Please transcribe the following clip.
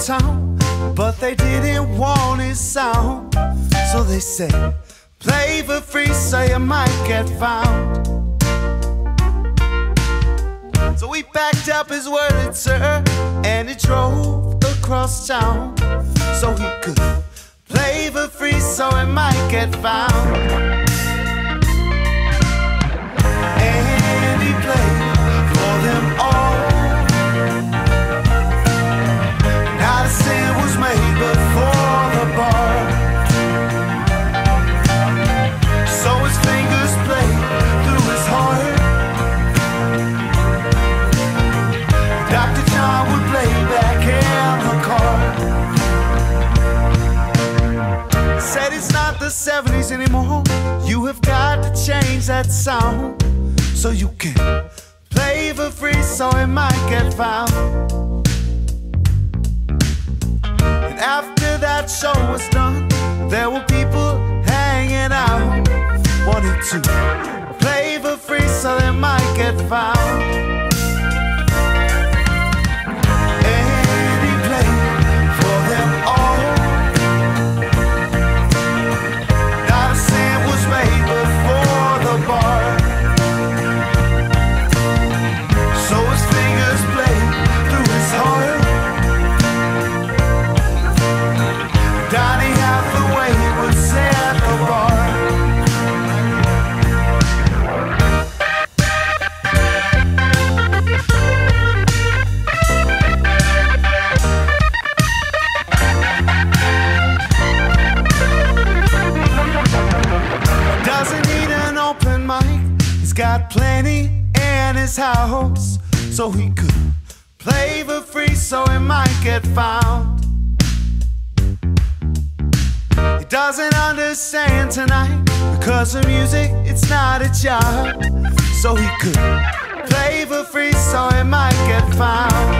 town, but they didn't want his sound. So they said, play for free so you might get found. So he packed up his word, sir, and he drove across town so he could play for free so he might get found. 70s anymore. You have got to change that sound so you can play for free so it might get found. And after that show was done, there were people hanging out, wanting to play for free so they might get found. Got plenty in his house. So he could play for free so he might get found. He doesn't understand tonight because of music, it's not a job. So he could play for free so he might get found.